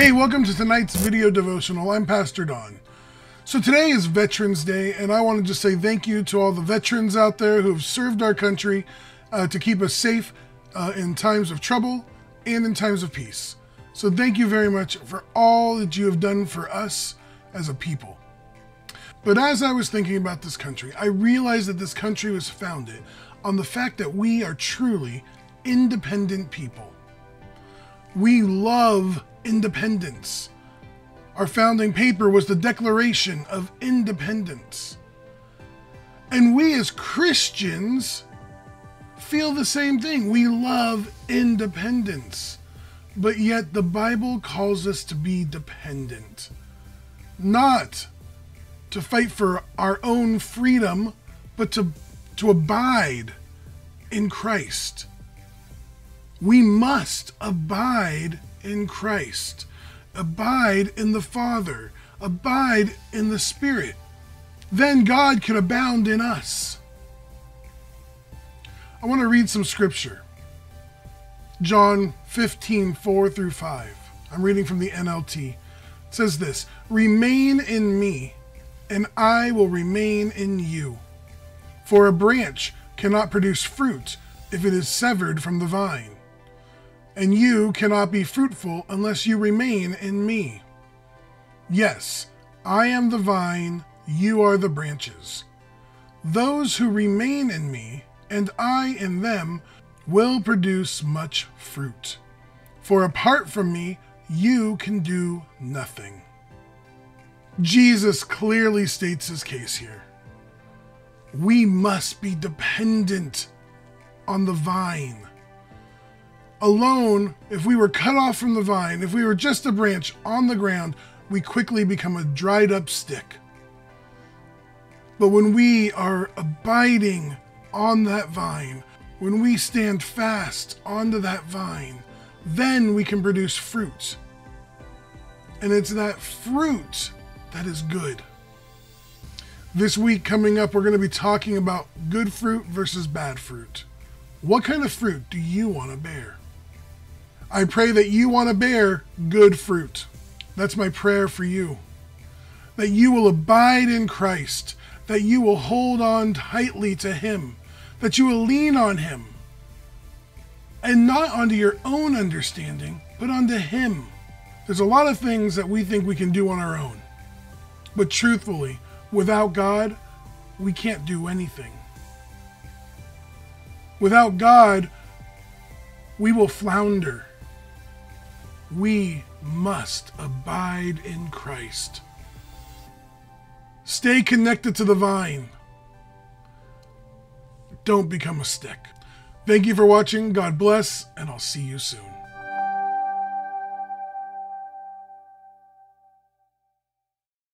Hey, welcome to tonight's video devotional. I'm Pastor Don. So today is Veterans Day, and I want to just say thank you to all the veterans out there who have served our country uh, to keep us safe uh, in times of trouble and in times of peace. So thank you very much for all that you have done for us as a people. But as I was thinking about this country, I realized that this country was founded on the fact that we are truly independent people. We love independence. Our founding paper was the Declaration of Independence. And we as Christians feel the same thing. We love independence. But yet the Bible calls us to be dependent. Not to fight for our own freedom, but to, to abide in Christ. We must abide in Christ, abide in the Father, abide in the Spirit. Then God can abound in us. I want to read some scripture. John 15, 4 through 5. I'm reading from the NLT. It says this Remain in me, and I will remain in you. For a branch cannot produce fruit if it is severed from the vine and you cannot be fruitful unless you remain in me. Yes, I am the vine, you are the branches. Those who remain in me, and I in them, will produce much fruit. For apart from me, you can do nothing. Jesus clearly states his case here. We must be dependent on the vine alone, if we were cut off from the vine, if we were just a branch on the ground, we quickly become a dried up stick. But when we are abiding on that vine, when we stand fast onto that vine, then we can produce fruit. And it's that fruit that is good. This week coming up, we're going to be talking about good fruit versus bad fruit. What kind of fruit do you want to bear? I pray that you want to bear good fruit. That's my prayer for you. That you will abide in Christ, that you will hold on tightly to Him, that you will lean on Him, and not onto your own understanding, but onto Him. There's a lot of things that we think we can do on our own. But truthfully, without God, we can't do anything. Without God, we will flounder we must abide in Christ. Stay connected to the vine. Don't become a stick. Thank you for watching. God bless, and I'll see you soon.